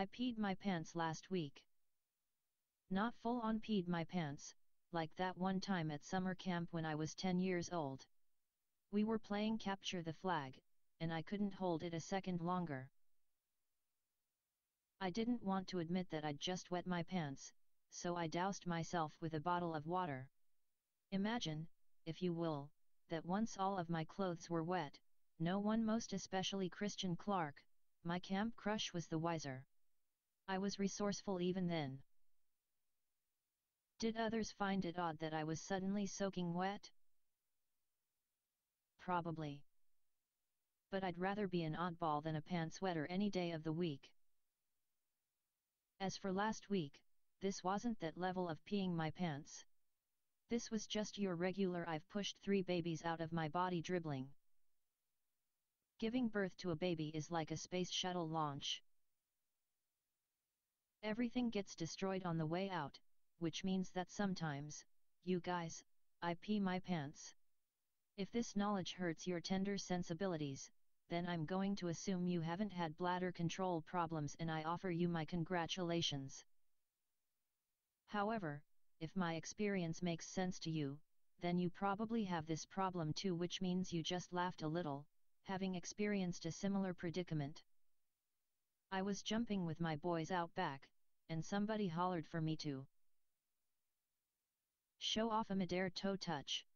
I peed my pants last week. Not full on peed my pants, like that one time at summer camp when I was 10 years old. We were playing capture the flag, and I couldn't hold it a second longer. I didn't want to admit that I'd just wet my pants, so I doused myself with a bottle of water. Imagine, if you will, that once all of my clothes were wet, no one most especially Christian Clark, my camp crush was the wiser. I was resourceful even then. Did others find it odd that I was suddenly soaking wet? Probably. But I'd rather be an oddball than a pants wetter any day of the week. As for last week, this wasn't that level of peeing my pants. This was just your regular I've pushed three babies out of my body dribbling. Giving birth to a baby is like a space shuttle launch. Everything gets destroyed on the way out, which means that sometimes, you guys, I pee my pants. If this knowledge hurts your tender sensibilities, then I'm going to assume you haven't had bladder control problems and I offer you my congratulations. However, if my experience makes sense to you, then you probably have this problem too which means you just laughed a little, having experienced a similar predicament. I was jumping with my boys out back, and somebody hollered for me to Show off a midair toe touch.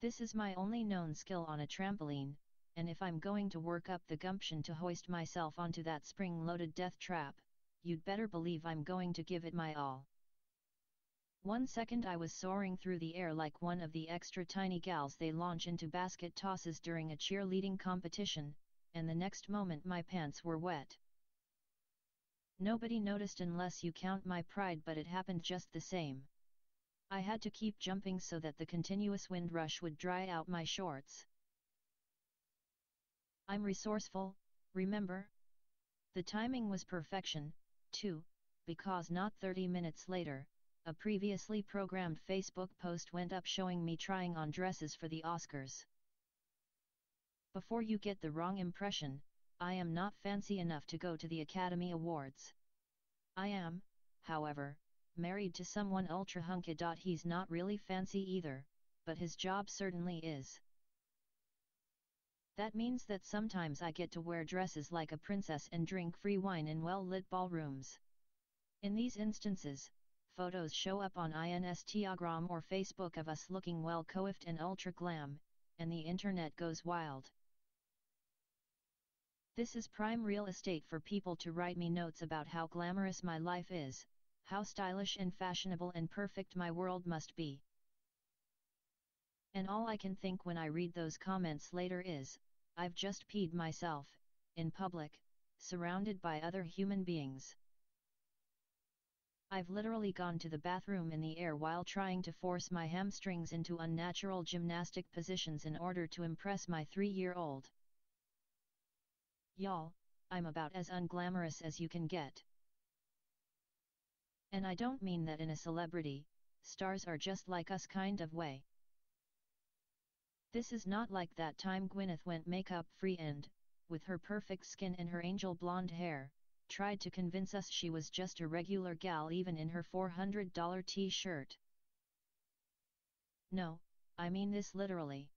This is my only known skill on a trampoline, and if I'm going to work up the gumption to hoist myself onto that spring-loaded death trap, you'd better believe I'm going to give it my all. One second I was soaring through the air like one of the extra tiny gals they launch into basket tosses during a cheerleading competition, and the next moment my pants were wet. Nobody noticed unless you count my pride but it happened just the same. I had to keep jumping so that the continuous wind rush would dry out my shorts. I'm resourceful, remember? The timing was perfection, too, because not 30 minutes later, a previously programmed Facebook post went up showing me trying on dresses for the Oscars. Before you get the wrong impression, I am not fancy enough to go to the Academy Awards. I am, however, married to someone ultra hunky. He's not really fancy either, but his job certainly is. That means that sometimes I get to wear dresses like a princess and drink free wine in well-lit ballrooms. In these instances, photos show up on Instagram or Facebook of us looking well coiffed and ultra glam, and the internet goes wild. This is prime real estate for people to write me notes about how glamorous my life is, how stylish and fashionable and perfect my world must be. And all I can think when I read those comments later is, I've just peed myself, in public, surrounded by other human beings. I've literally gone to the bathroom in the air while trying to force my hamstrings into unnatural gymnastic positions in order to impress my three-year-old. Y'all, I'm about as unglamorous as you can get. And I don't mean that in a celebrity, stars are just like us kind of way. This is not like that time Gwyneth went makeup free and, with her perfect skin and her angel blonde hair, tried to convince us she was just a regular gal even in her $400 t-shirt. No, I mean this literally.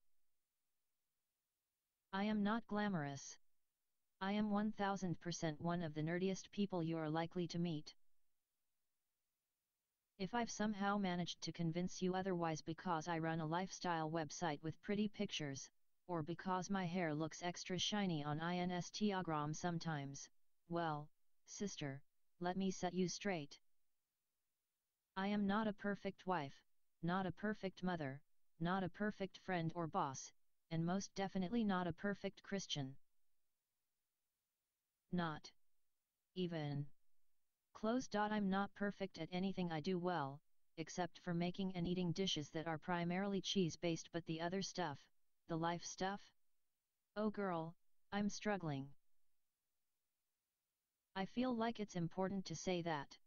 I am not glamorous. I am 1000% one of the nerdiest people you're likely to meet. If I've somehow managed to convince you otherwise because I run a lifestyle website with pretty pictures, or because my hair looks extra shiny on Instagram sometimes, well, sister, let me set you straight. I am not a perfect wife, not a perfect mother, not a perfect friend or boss, and most definitely not a perfect Christian. Not even. Close. I'm not perfect at anything I do well, except for making and eating dishes that are primarily cheese-based but the other stuff, the life stuff? Oh girl, I'm struggling. I feel like it's important to say that.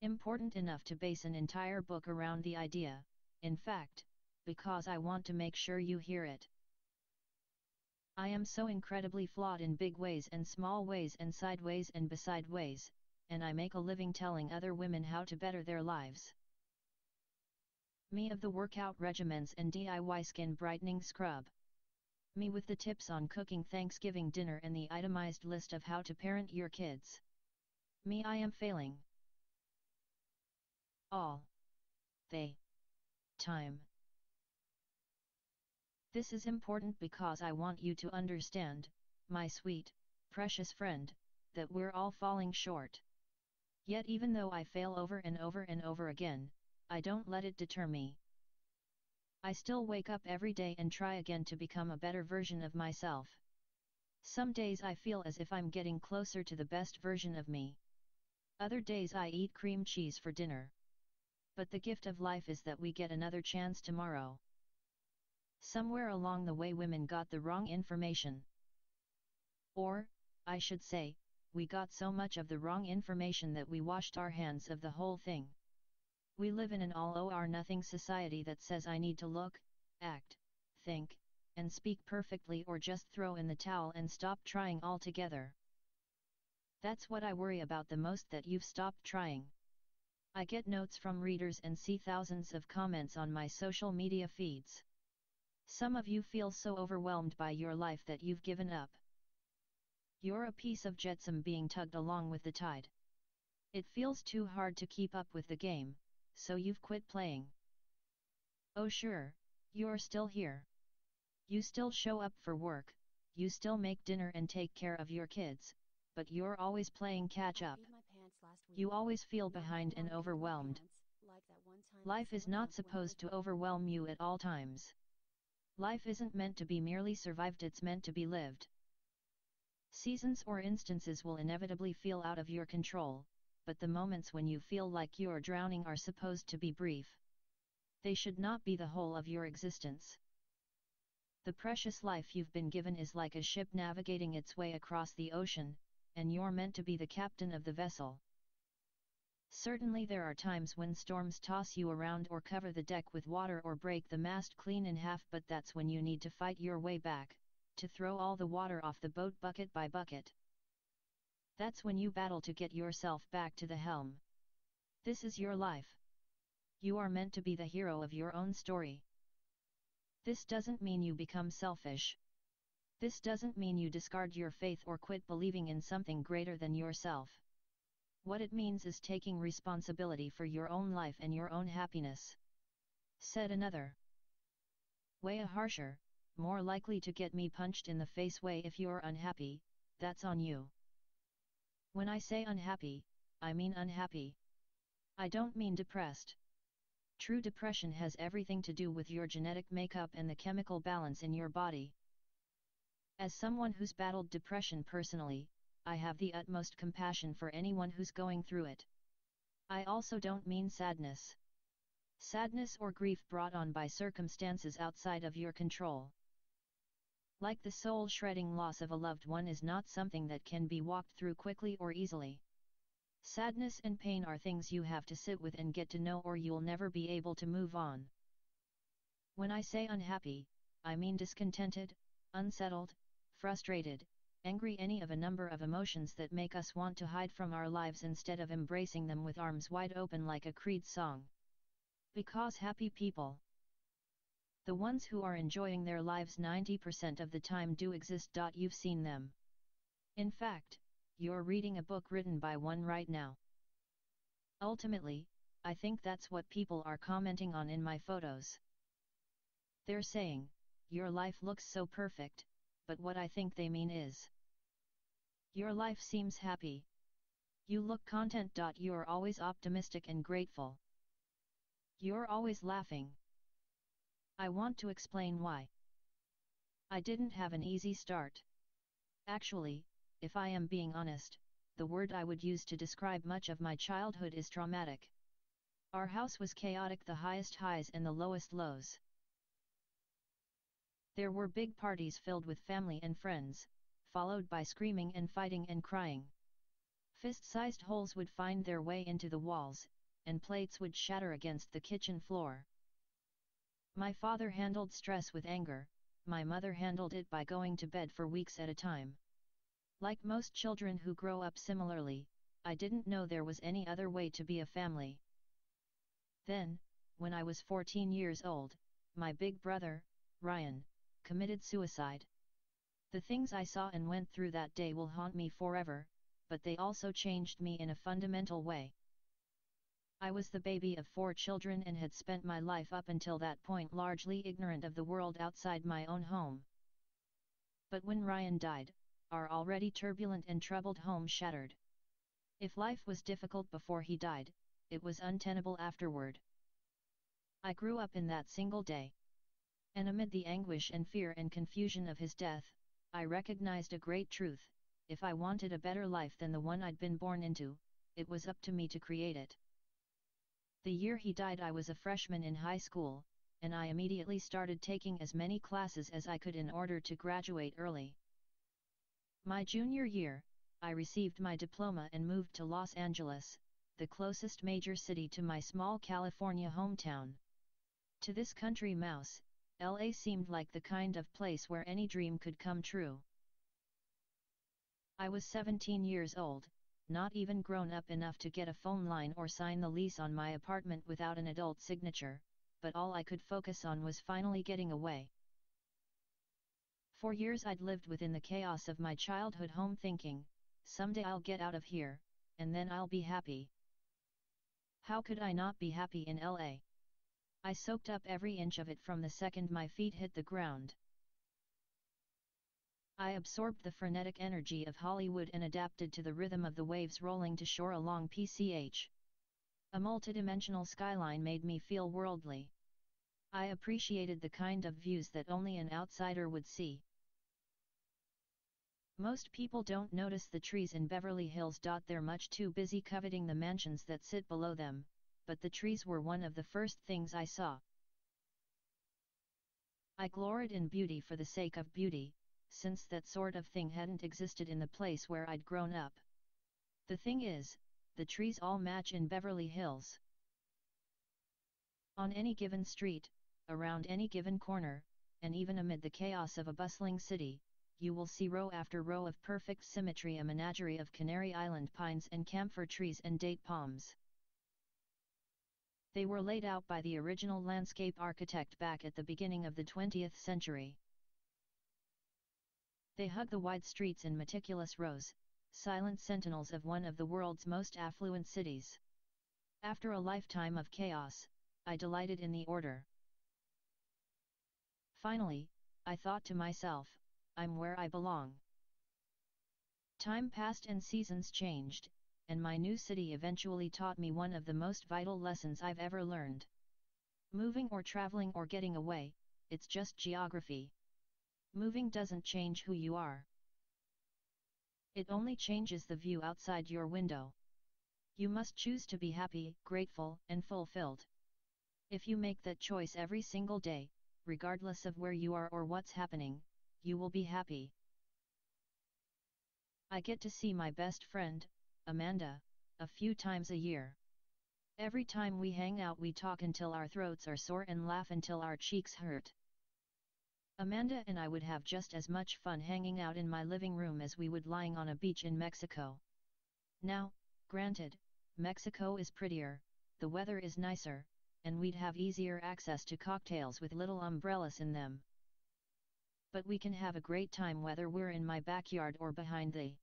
Important enough to base an entire book around the idea, in fact, because I want to make sure you hear it. I am so incredibly flawed in big ways and small ways and sideways and beside ways, and I make a living telling other women how to better their lives. Me of the workout regimens and DIY skin brightening scrub. Me with the tips on cooking Thanksgiving dinner and the itemized list of how to parent your kids. Me I am failing. All. They. Time. This is important because I want you to understand, my sweet, precious friend, that we're all falling short. Yet even though I fail over and over and over again, I don't let it deter me. I still wake up every day and try again to become a better version of myself. Some days I feel as if I'm getting closer to the best version of me. Other days I eat cream cheese for dinner. But the gift of life is that we get another chance tomorrow. Somewhere along the way women got the wrong information. Or, I should say, we got so much of the wrong information that we washed our hands of the whole thing. We live in an all or nothing society that says I need to look, act, think, and speak perfectly or just throw in the towel and stop trying altogether. That's what I worry about the most that you've stopped trying. I get notes from readers and see thousands of comments on my social media feeds. Some of you feel so overwhelmed by your life that you've given up. You're a piece of jetsam being tugged along with the tide. It feels too hard to keep up with the game, so you've quit playing. Oh sure, you're still here. You still show up for work, you still make dinner and take care of your kids, but you're always playing catch up. You always feel behind and overwhelmed. Life is not supposed to overwhelm you at all times. Life isn't meant to be merely survived, it's meant to be lived. Seasons or instances will inevitably feel out of your control, but the moments when you feel like you're drowning are supposed to be brief. They should not be the whole of your existence. The precious life you've been given is like a ship navigating its way across the ocean, and you're meant to be the captain of the vessel. Certainly there are times when storms toss you around or cover the deck with water or break the mast clean in half but that's when you need to fight your way back, to throw all the water off the boat bucket by bucket. That's when you battle to get yourself back to the helm. This is your life. You are meant to be the hero of your own story. This doesn't mean you become selfish. This doesn't mean you discard your faith or quit believing in something greater than yourself. What it means is taking responsibility for your own life and your own happiness. Said another. Way a harsher, more likely to get me punched in the face way if you're unhappy, that's on you. When I say unhappy, I mean unhappy. I don't mean depressed. True depression has everything to do with your genetic makeup and the chemical balance in your body. As someone who's battled depression personally, I have the utmost compassion for anyone who's going through it. I also don't mean sadness. Sadness or grief brought on by circumstances outside of your control. Like the soul-shredding loss of a loved one is not something that can be walked through quickly or easily. Sadness and pain are things you have to sit with and get to know or you'll never be able to move on. When I say unhappy, I mean discontented, unsettled, frustrated, angry any of a number of emotions that make us want to hide from our lives instead of embracing them with arms wide open like a Creed song. Because happy people the ones who are enjoying their lives 90% of the time do exist. You've seen them. In fact, you're reading a book written by one right now. Ultimately, I think that's what people are commenting on in my photos. They're saying, your life looks so perfect, but what I think they mean is, your life seems happy. You look content. You're always optimistic and grateful. You're always laughing. I want to explain why. I didn't have an easy start. Actually, if I am being honest, the word I would use to describe much of my childhood is traumatic. Our house was chaotic the highest highs and the lowest lows. There were big parties filled with family and friends, followed by screaming and fighting and crying. Fist-sized holes would find their way into the walls, and plates would shatter against the kitchen floor. My father handled stress with anger, my mother handled it by going to bed for weeks at a time. Like most children who grow up similarly, I didn't know there was any other way to be a family. Then, when I was 14 years old, my big brother, Ryan, committed suicide. The things I saw and went through that day will haunt me forever, but they also changed me in a fundamental way. I was the baby of four children and had spent my life up until that point largely ignorant of the world outside my own home. But when Ryan died, our already turbulent and troubled home shattered. If life was difficult before he died, it was untenable afterward. I grew up in that single day. And amid the anguish and fear and confusion of his death, I recognized a great truth, if I wanted a better life than the one I'd been born into, it was up to me to create it. The year he died I was a freshman in high school, and I immediately started taking as many classes as I could in order to graduate early. My junior year, I received my diploma and moved to Los Angeles, the closest major city to my small California hometown. To this country mouse, LA seemed like the kind of place where any dream could come true. I was 17 years old, not even grown up enough to get a phone line or sign the lease on my apartment without an adult signature, but all I could focus on was finally getting away. For years I'd lived within the chaos of my childhood home thinking, someday I'll get out of here, and then I'll be happy. How could I not be happy in LA? I soaked up every inch of it from the second my feet hit the ground. I absorbed the frenetic energy of Hollywood and adapted to the rhythm of the waves rolling to shore along PCH. A multidimensional skyline made me feel worldly. I appreciated the kind of views that only an outsider would see. Most people don't notice the trees in Beverly Hills. They're much too busy coveting the mansions that sit below them, but the trees were one of the first things I saw. I gloried in beauty for the sake of beauty, since that sort of thing hadn't existed in the place where I'd grown up. The thing is, the trees all match in Beverly Hills. On any given street, around any given corner, and even amid the chaos of a bustling city, you will see row after row of perfect symmetry a menagerie of Canary Island pines and camphor trees and date palms. They were laid out by the original landscape architect back at the beginning of the 20th century. They hug the wide streets in meticulous rows, silent sentinels of one of the world's most affluent cities. After a lifetime of chaos, I delighted in the order. Finally, I thought to myself, I'm where I belong. Time passed and seasons changed, and my new city eventually taught me one of the most vital lessons I've ever learned. Moving or traveling or getting away, it's just geography. Moving doesn't change who you are. It only changes the view outside your window. You must choose to be happy, grateful, and fulfilled. If you make that choice every single day, regardless of where you are or what's happening, you will be happy. I get to see my best friend, Amanda, a few times a year. Every time we hang out we talk until our throats are sore and laugh until our cheeks hurt. Amanda and I would have just as much fun hanging out in my living room as we would lying on a beach in Mexico. Now, granted, Mexico is prettier, the weather is nicer, and we'd have easier access to cocktails with little umbrellas in them. But we can have a great time whether we're in my backyard or behind the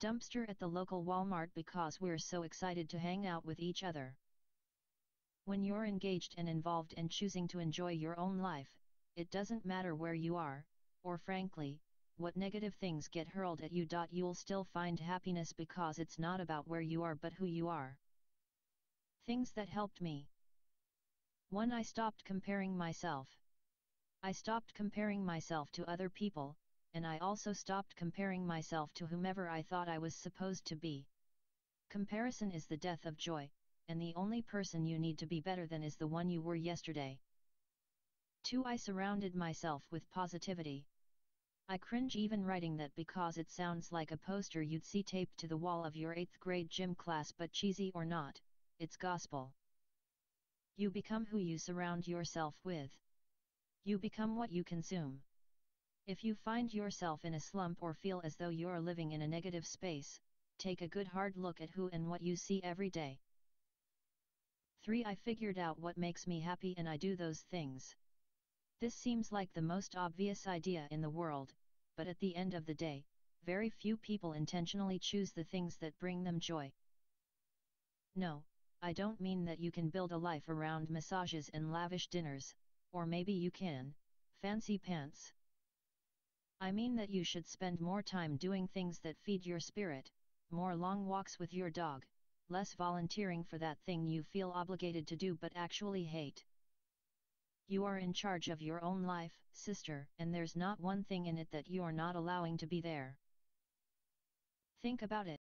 dumpster at the local Walmart because we're so excited to hang out with each other. When you're engaged and involved and choosing to enjoy your own life, it doesn't matter where you are, or frankly, what negative things get hurled at you. You'll still find happiness because it's not about where you are but who you are. Things that helped me 1. I stopped comparing myself. I stopped comparing myself to other people, and I also stopped comparing myself to whomever I thought I was supposed to be. Comparison is the death of joy, and the only person you need to be better than is the one you were yesterday. 2. I surrounded myself with positivity. I cringe even writing that because it sounds like a poster you'd see taped to the wall of your 8th grade gym class but cheesy or not, it's gospel. You become who you surround yourself with. You become what you consume. If you find yourself in a slump or feel as though you're living in a negative space, take a good hard look at who and what you see every day. 3. I figured out what makes me happy and I do those things. This seems like the most obvious idea in the world, but at the end of the day, very few people intentionally choose the things that bring them joy. No, I don't mean that you can build a life around massages and lavish dinners, or maybe you can, fancy pants. I mean that you should spend more time doing things that feed your spirit, more long walks with your dog, less volunteering for that thing you feel obligated to do but actually hate. You are in charge of your own life, sister, and there's not one thing in it that you're not allowing to be there. Think about it.